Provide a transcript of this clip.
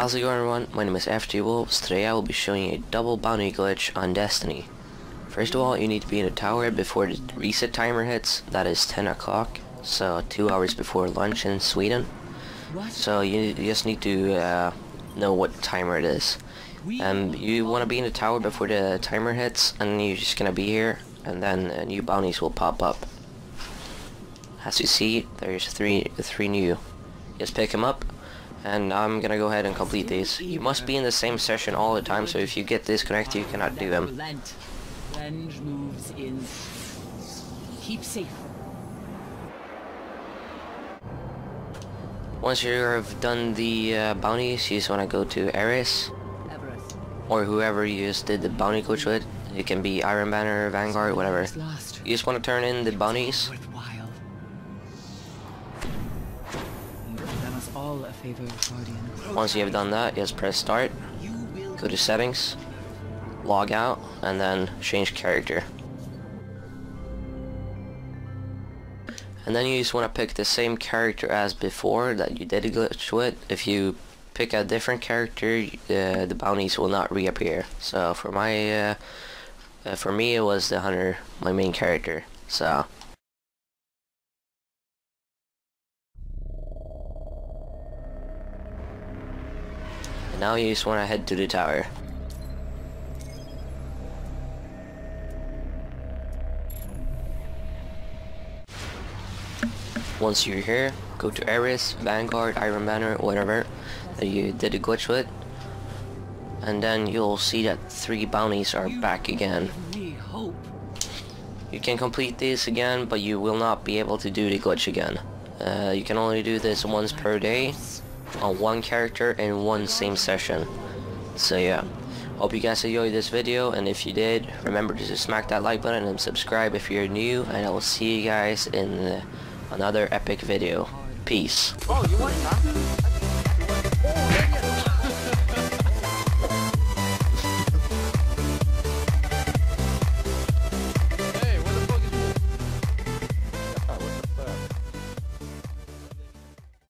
How's it going everyone? My name is FG Wolfz. Today I will be showing you a double bounty glitch on Destiny. First of all, you need to be in a tower before the reset timer hits. That is 10 o'clock, so 2 hours before lunch in Sweden. So you, just need to uh, know what timer it is. Um, you want to be in the tower before the timer hits, and you're just gonna be here, and then uh, new bounties will pop up. As you see, there's three three new. Just pick them up, and I'm gonna go ahead and complete these. You must be in the same session all the time, so if you get disconnected, you cannot do them. Revenge moves in. Keep safe. Once you've done the uh, bounties, you just want to go to Eris, or whoever you just did the bounty glitch with. It can be Iron Banner, Vanguard, whatever. You just want to turn in the bounties, all a favor, Guardian. Once you have done that, just press start, go to settings, log out, and then change character. And then you just want to pick the same character as before that you did a glitch with. If you pick a different character, uh, the bounties will not reappear. So for my, uh, uh, for me it was the hunter, my main character. So. Now you just want to head to the tower. Once you're here, go to Eris, Vanguard, Iron Banner, whatever that you did a glitch with. And then you'll see that three bounties are back again. You can complete this again, but you will not be able to do the glitch again. Uh, you can only do this once per day on one character in one same session. So yeah, hope you guys enjoyed this video, and if you did, remember to smack that like button and subscribe if you're new, and I will see you guys in uh, another epic video. Peace. Oh?